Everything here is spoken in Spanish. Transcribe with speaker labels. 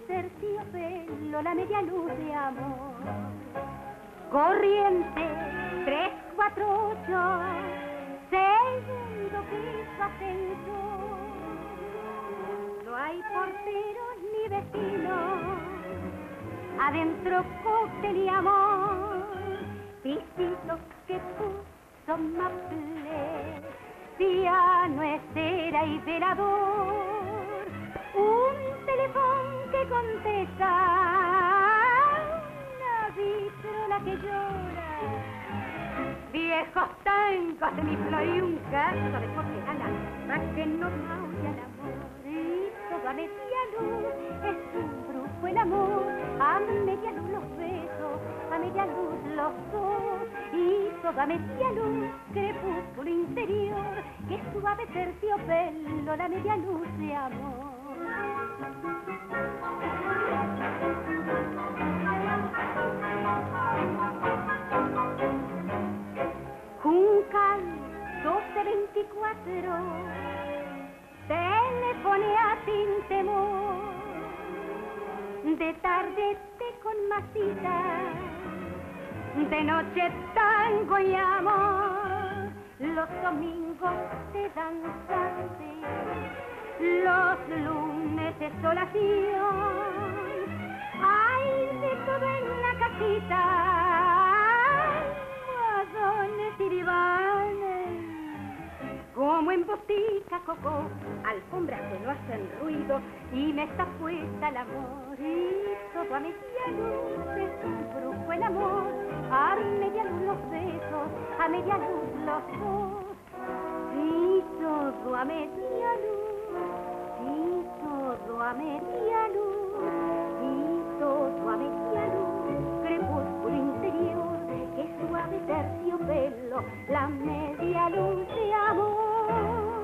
Speaker 1: pelo, la media luz de amor. Corriente, 348, segundo piso ascensor. No hay porteros ni vecinos, adentro cóctel y amor. Pisitos que puso maple, piano, estera y velador. Viejos tangos de mi flor y un caso de porcelana, para que no maulle el amor. Y todo a media luz es un brujo el amor, a media luz los besos, a media luz los dos. Y todo a media luz, crepúsculo interior, que suave terciopelo, la media luz de amor. 1224 Telefonea sin temor. De tarde té con masita. De noche tango y amor. Los domingos te danzante Los lunes desolación Hay de todo en la casita en botica coco, alfombras que no hacen ruido y me está puesta el amor. Y todo a media luz es un brujo el amor, a media luz los besos, a media luz los dos y todo a media luz y todo a media luz y todo a media luz, crepúsculo interior que suave terciopelo, la media luz de amor. Oh.